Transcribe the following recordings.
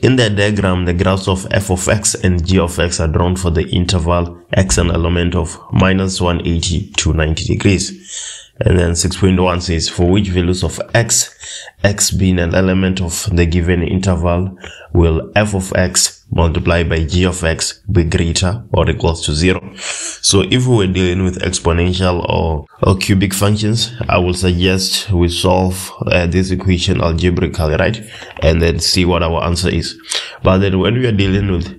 In the diagram, the graphs of f of x and g of x are drawn for the interval x an element of minus 180 to 90 degrees. And then 6.1 says for which values of x, x being an element of the given interval, will f of x multiplied by g of x be greater or equals to zero. So if we were dealing with exponential or, or cubic functions, I will suggest we solve uh, this equation algebraically, right? And then see what our answer is. But then when we are dealing with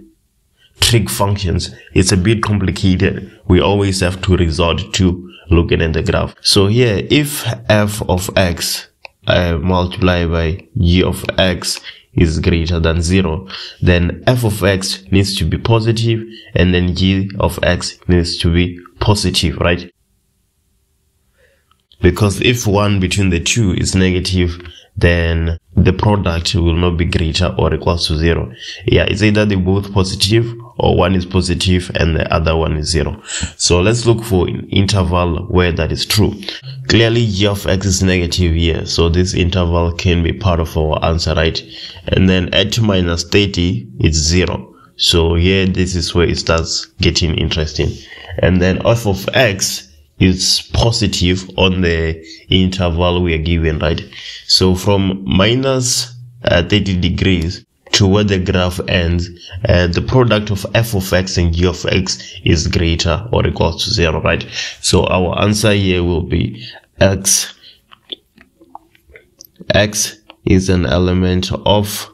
trig functions, it's a bit complicated. We always have to resort to looking at the graph. So here, if f of x uh, multiplied by g of x is greater than 0, then f of x needs to be positive and then g of x needs to be positive, right? Because if one between the two is negative, then the product will not be greater or equals to 0. Yeah, it's either they both positive or one is positive and the other one is 0. So let's look for an interval where that is true. Clearly g of x is negative here, so this interval can be part of our answer, right? And then at minus 30 is 0. So here this is where it starts getting interesting. And then f of x is positive on the interval we are given, right? So from minus uh, 30 degrees to where the graph ends, uh, the product of f of x and g of x is greater or equal to zero, right? So our answer here will be x. x is an element of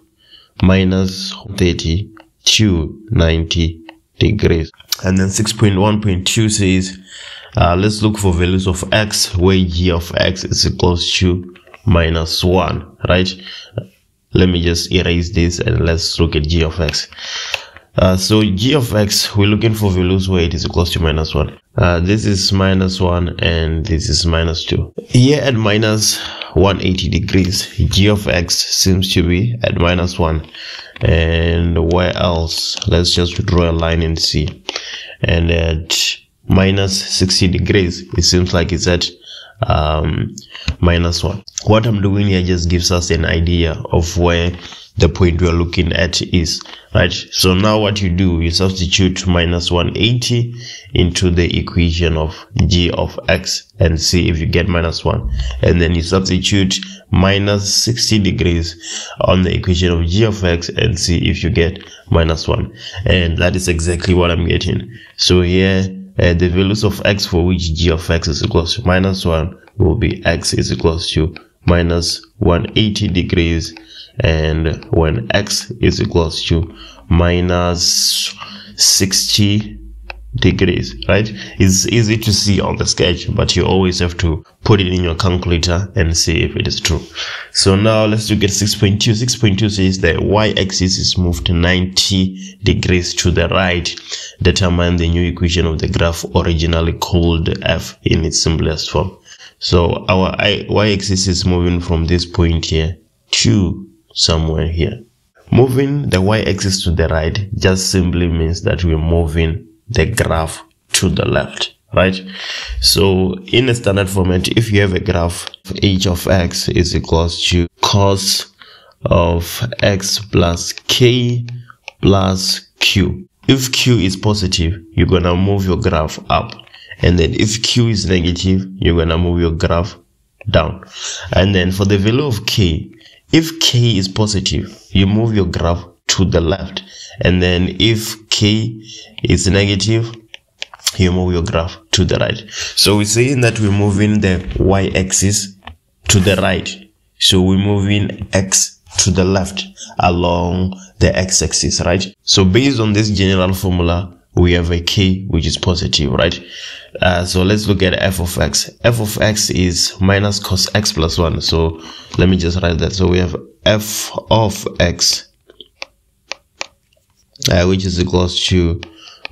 minus 30 to 90 degrees. And then 6.1.2 says, uh, let's look for values of x where g of x is equals to minus 1, right? Let me just erase this and let's look at g of x. Uh, so g of x, we're looking for values where it is equals to minus 1. Uh, this is minus 1 and this is minus 2. Here at minus 180 degrees, g of x seems to be at minus 1. And where else? Let's just draw a line and see. And at minus 60 degrees, it seems like it's at um, minus 1. What I'm doing here just gives us an idea of where the point we're looking at is, right? So now what you do, you substitute minus 180 into the equation of g of x and see if you get minus 1. And then you substitute minus 60 degrees on the equation of g of x and see if you get minus 1. And that is exactly what I'm getting. So here, uh, the values of x for which g of x is equals to minus 1 will be x is equals to minus 180 degrees and when x is equals to minus 60 degrees right? It's easy to see on the sketch but you always have to put it in your calculator and see if it is true. So now let's look at 6.2 6.2 says the y-axis is moved 90 degrees to the right determine the new equation of the graph originally called f in its simplest form. So our y-axis is moving from this point here to somewhere here. Moving the y-axis to the right just simply means that we're moving the graph to the left right? So in a standard format if you have a graph h of x is equals to cos of x plus k plus q. If q is positive you're gonna move your graph up. And then if q is negative you're gonna move your graph down. And then for the value of k if k is positive you move your graph to the left. And then if k is negative you move your graph to the right. So we're saying that we're moving the y-axis to the right. So we're moving x to the left along the x-axis right? So based on this general formula we have a k which is positive right? Uh, so let's look at f of x. f of x is minus cos x plus 1 so let me just write that. So we have f of x uh, which is equals to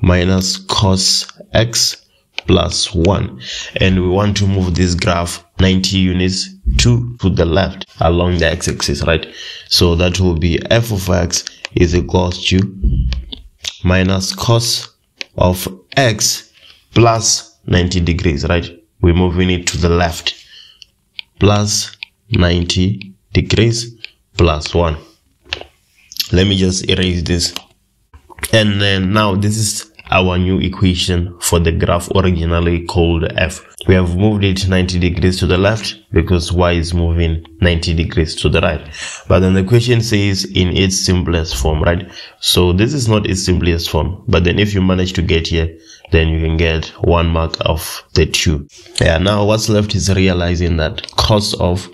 minus cos x plus 1 and we want to move this graph 90 units to to the left along the x-axis right? So that will be f of x is equals to minus cos of x plus 90 degrees right? We're moving it to the left. Plus 90 degrees plus 1 let me just erase this and then now this is our new equation for the graph originally called f. We have moved it 90 degrees to the left because y is moving 90 degrees to the right. But then the question says in its simplest form, right? So this is not its simplest form. But then if you manage to get here, then you can get one mark of the two. Yeah, now what's left is realizing that cos of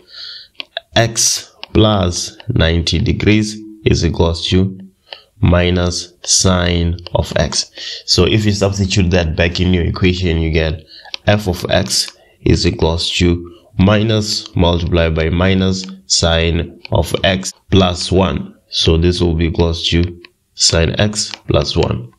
x plus 90 degrees is equals to minus sine of x. So if you substitute that back in your equation, you get f of x is equals to minus multiplied by minus sine of x plus 1. So this will be equals to sine x plus 1.